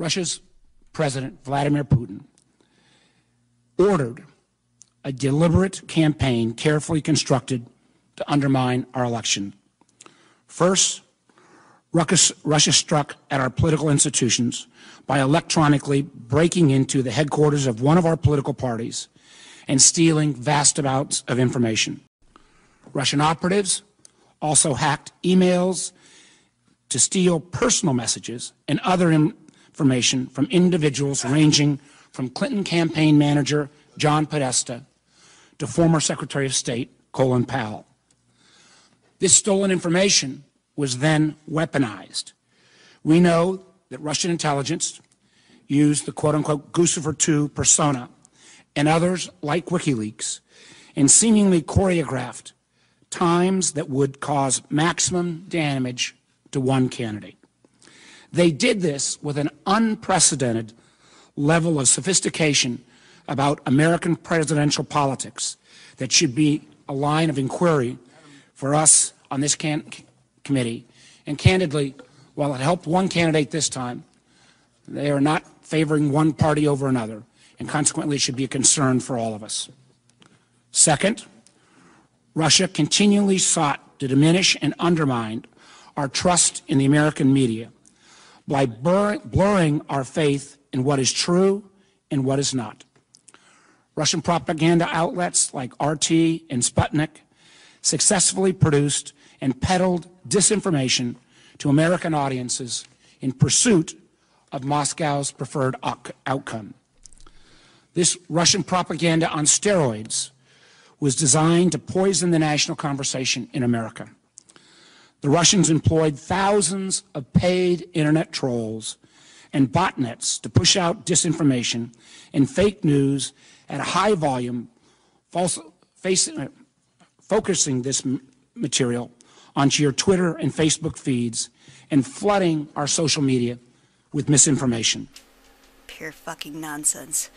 Russia's President Vladimir Putin ordered a deliberate campaign carefully constructed to undermine our election. First, Russia struck at our political institutions by electronically breaking into the headquarters of one of our political parties and stealing vast amounts of information. Russian operatives also hacked emails to steal personal messages and other information from individuals ranging from Clinton campaign manager John Podesta to former Secretary of State Colin Powell. This stolen information was then weaponized. We know that Russian intelligence used the quote unquote Guccifer 2 persona and others like WikiLeaks and seemingly choreographed times that would cause maximum damage to one candidate. They did this with an unprecedented level of sophistication about American presidential politics that should be a line of inquiry for us on this committee. And candidly, while it helped one candidate this time, they are not favoring one party over another, and consequently should be a concern for all of us. Second, Russia continually sought to diminish and undermine our trust in the American media by blurring our faith in what is true and what is not. Russian propaganda outlets like RT and Sputnik successfully produced and peddled disinformation to American audiences in pursuit of Moscow's preferred outcome. This Russian propaganda on steroids was designed to poison the national conversation in America. The Russians employed thousands of paid internet trolls and botnets to push out disinformation and fake news at a high volume, false, face, uh, focusing this material onto your Twitter and Facebook feeds and flooding our social media with misinformation. Pure fucking nonsense.